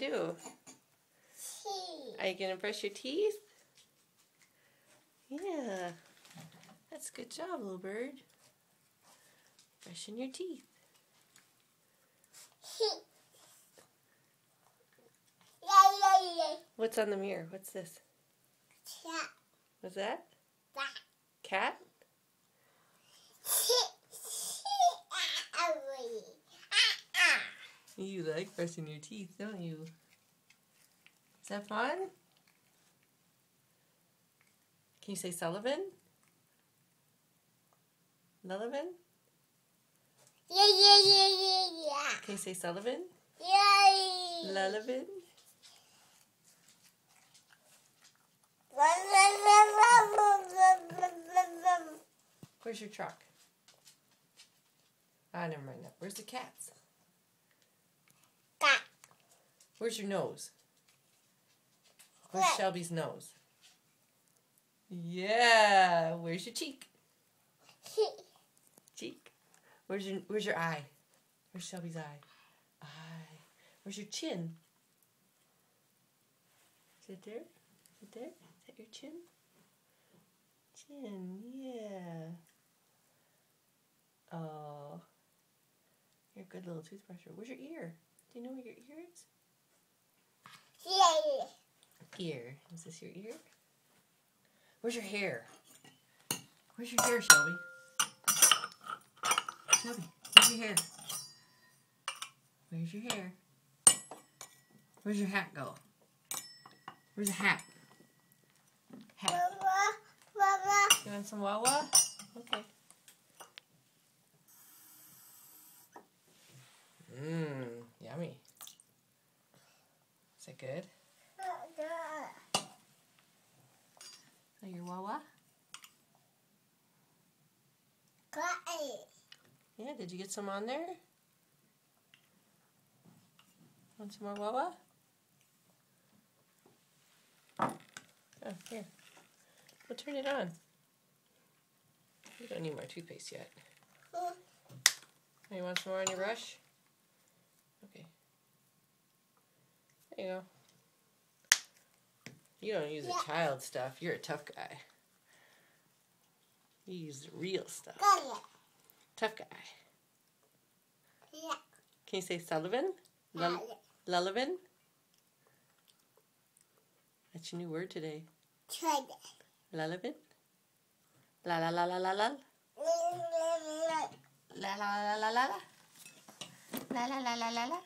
do? Are you going to brush your teeth? Yeah. That's a good job, little bird. Brushing your teeth. What's on the mirror? What's this? Cat. What's that? Cat? You like brushing your teeth, don't you? Is that fun? Can you say Sullivan? Sullivan? Yeah, yeah, yeah, yeah, yeah. Can you say Sullivan? Yeah. Lullaby? Where's your truck? Ah, never mind that. Where's the cats? Cat. Where's your nose? Where's Where? Shelby's nose? Yeah. Where's your cheek? Cheek. Where's your Where's your eye? Where's Shelby's eye? Eye. Where's your chin? Is it there? Is it there? Is that your chin? Chin. Yeah. Oh. You're a good little toothbrusher. Where's your ear? Do you know where your ear is? Yeah. Ear. Is this your ear? Where's your hair? Where's your hair, Shelby? Shelby, where's your hair? Where's your hair? Where's your hat go? Where's the hat? Hat. Mama, mama. You want some Wawa? Is that good? Oh, your Wawa? Yeah, did you get some on there? Want some more Wawa? Oh, here. We'll turn it on. You don't need more toothpaste yet. Oh, you want some more on your brush? Okay. There you go. You don't use Yeah. the child stuff. You're a tough guy. You use the real stuff. Tough guy. Yeah. Can you say Sullivan? Oh, Lull- Lullavan? That's your new word today. Lullavan? La la la la la la. La la la la la la. La la la la la la.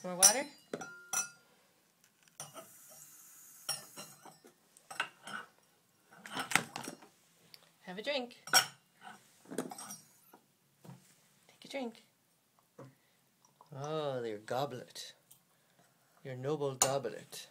Some more water? Have a drink. Take a drink. Oh, your goblet. Your noble goblet.